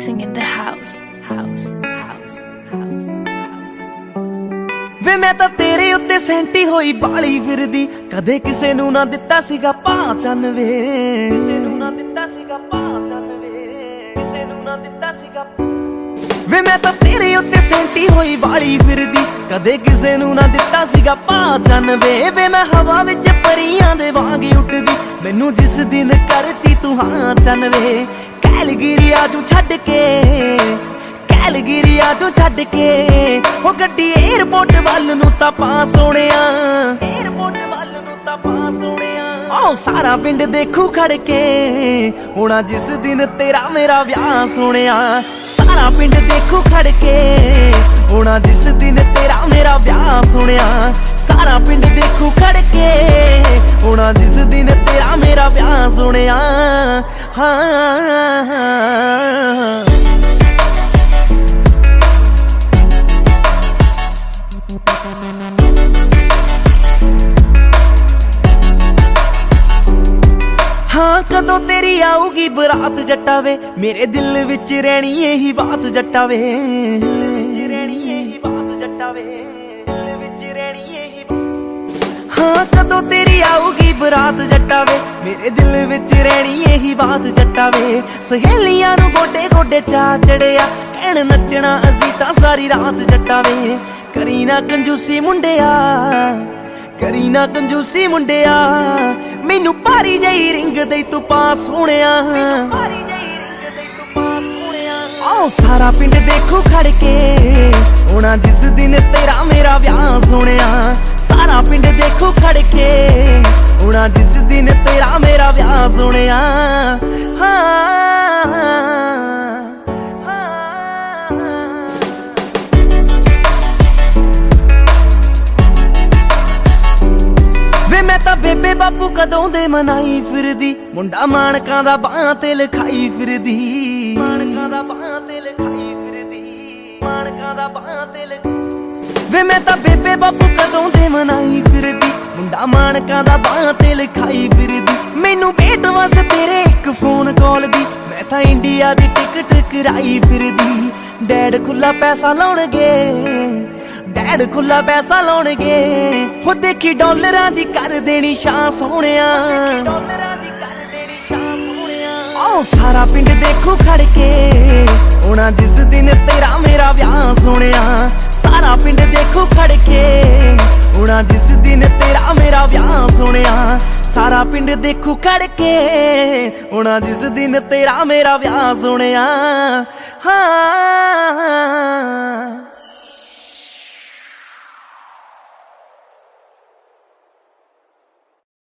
mixing in the house. House house house ਵੇ ਮੈਂ ਤਾਂ ਤੇਰੇ ਉੱਤੇ ਸੈਂਟੀ ਹੋਈ ਬਾਲੀ ਫਿਰਦੀ। ਕਦੇ ਕਿਸੇ ਨੂੰ ਨਾ ਦਿੱਤਾ ਸੀਗਾ ਪਾ ਚੰਨ ਵੇ। ਕਿਸੇ ਨੂੰ ਨਾ ਦਿੱਤਾ ਸੀਗਾ ਪਾ ਚੰਨ ਵੇ। ਕਿਸੇ ਨੂੰ ਨਾ ਦਿੱਤਾ ਸੀਗਾ ਵੇ ਮੈਂ ਤਾਂ ਤੇਰੇ ਉੱਤੇ ਸੈਂਟੀ ਹੋਈ ਬਾਲੀ ਫਿਰਦੀ। ਕਦੇ ਕਿਸੇ ਨੂੰ ਨਾ ਦਿੱਤਾ ਸੀਗਾ ਪਾ ਚੰਨ ਵੇ ਮੈਂ ਹਵਾ ਵਿੱਚ ਪਰੀਆਂ ਦੇ ਵਾਂਗ ਉੱਡਦੀ ਮੈਨੂੰ ਜਿਸ ਦਿਨ ਕਰਤੀ ਤੂੰ ਹਾਂ ਚੰਨ ਵੇ। ਕੈਲਗਰੀਆ ਤੂੰ ਛੱਡ ਕੇ ਕੈਲਗਰੀਆ ਤੂੰ ਛੱਡ ਕੇ। ਉਹ ਗੱਡੀ 에어ਪੋਰਟ ਵੱਲ ਨੂੰ ਤਾਂ ਪਾ ਸੋਹਣਿਆ। 에어ਪੋਰਟ ਵੱਲ ਨੂੰ ਤਾਂ ਪਾ ਸੋਹਣਿਆ। ਉਹ ਸਾਰਾ ਪਿੰਡ ਦੇਖੂ ਖੜ ਕੇ। ਹੋਣਾ ਜਿਸ ਦਿਨ ਤੇਰਾ ਮੇਰਾ ਵਿਆਹ ਸੋਹਣਿਆ। ਸਾਰਾ ਪਿੰਡ ਦੇਖੂ ਖੜ ਕੇ। ਹੋਣਾ ਜਿਸ ਦਿਨ ਤੇਰਾ ਮੇਰਾ ਵਿਆਹ ਸੋਹਣਿਆ। ਸਾਰਾ ਪਿੰਡ ਦੇਖੂ ਖੜ ਕੇ ਹੋਣਾ ਜਿਸ ਦਿਨ ਤੇਰਾ ਮੇਰਾ ਵਿਆਹ ਸੁਣਿਆ। ਹਾਂ ਹਾਂ ਕਦੋਂ ਤੇਰੀ ਆਊਗੀ ਬਰਾਤ ਜੱਟਾਵੇ? ਮੇਰੇ ਦਿਲ ਵਿੱਚ ਰਹਿਣੀ ਇਹੀ ਬਾਤ ਜੱਟਾਵੇ। ਰਹਿਣੀ ਇਹੀ ਬਾਤ ਜੱਟਾਵੇ। ਰਹਿਣੀ ਇਹੀ। ਹਾਂ ਕਦੋਂ ਤੇਰੀ ਆਊਗੀ ਬਰਾਤ ਜੱਟਾਵੇ? ਮੇਰੇ ਦਿਲ ਵਿੱਚ ਰਹਿਣੀ ਇਹੀ ਬਾਤ ਜੱਟਾਵੇ। ਸਹੇਲੀਆਂ ਨੂੰ ਗੋਡੇ ਗੋਡੇ ਚਾ ਚੜਿਆ ਕਹਿਣ ਨੱਚਣਾ ਅਸੀਂ ਤਾਂ ਸਾਰੀ ਰਾਤ ਜੱਟਾਵੇ। ਕਰੀ ਨਾ ਕੰਜੂਸੀ ਮੁੰਡਿਆ ਕਰੀ ਨਾ ਕੰਜੂਸੀ ਮੁੰਡਿਆ। ਮੈਨੂੰ ਭਾਰੀ ਜਈ ਰਿੰਗ ਦੇ ਤੂੰ ਪਾਸ ਹੋਣਿਆ ਭਾਰੀ ਜਈ ਰਿੰਗ ਦੇ ਤੂੰ ਪਾਸ ਹੋਣਿਆ ਆਓ ਸਾਰਾ ਪਿੰਡ ਦੇਖੂ ਖੜ ਕੇ। ਹੋਣਾ ਜਿਸ ਦਿਨ ਤੇਰਾ ਮੇਰਾ ਵਿਆਹ ਸੁਣਿਆ, ਸਾਰਾ ਪਿੰਡ ਦੇਖੋ ਖੜ ਕੇ ਹੋਣਾ ਜਿਸ ਦਿਨ ਤੇਰਾ ਮੇਰਾ ਵਿਆਹ ਸੁਣਿਆ। ਬੇਬੇ ਬਾਪੂ ਕਦੋਂ ਦੇ ਮਨਾਈ ਫਿਰਦੀ। ਮੁੰਡਾ ਮਾਨਕਾਂ ਦਾ ਬਾਹਾਂ ਤੇ ਲਿਖਾਈ ਫਿਰਦੀ। ਮਾਨਕਾਂ ਦਾ ਬਾਹਾਂ ਤੇ ਲਿਖਾਈ ਫਿਰਦੀ। ਮਾਨਕਾਂ ਦਾ ਬਾਹਾਂ ਤੇ ਵੇ ਮੈਂ ਤਾਂ ਬੇਬੇ ਬਾਪੂ ਕਦੋਂ ਦੇ ਮਨਾਈ ਫਿਰਦੀ? ਮੁੰਡਾ ਮਾਨਕਾਂ ਦਾ ਬਾਹਾਂ ਤੇ ਲਿਖਾਈ ਫਿਰਦੀ। ਮੈਨੂੰ ਭੇਟ ਵਸ ਤੇਰੇ ਇੱਕ ਫੋਨ ਕਾਲ ਦੀ। ਮੈਂ ਤਾਂ ਇੰਡੀਆ ਦੀ ਟਿਕਟ ਕਰਾਈ ਫਿਰਦੀ। ਡੈਡ ਖੁੱਲਾ ਪੈਸਾ ਲਾਉਣਗੇ। ਡੈਡ ਖੁੱਲਾ ਪੈਸਾ ਲਾਉਣਗੇ। ਹੋ ਦੇਖੀ ਡਾਲਰਾਂ ਦੀ ਕਰ ਦੇਣੀ ਸ਼ਾਂ ਸੋਹਣਿਆ। ਡਾਲਰਾਂ ਦੀ ਕਰ ਦੇਣੀ ਸ਼ਾਂ ਸੋਹਣਿਆ। ਆਓ ਸਾਰਾ ਪਿੰਡ ਦੇਖੂ ਖੜ ਕੇ ਜਾਣਾ ਜਿਸ ਦਿਨ ਤੇਰਾ ਮੇਰਾ ਵਿਆਹ ਸੁਣਿਆ ਸਾਰਾ ਪਿੰਡ ਦੇਖੂ ਖੜ ਕੇ ਹੁਣਾ ਜਿਸ ਦਿਨ ਤੇਰਾ ਮੇਰਾ ਵਿਆਹ ਸੁਣਿਆ ਹਾਂ।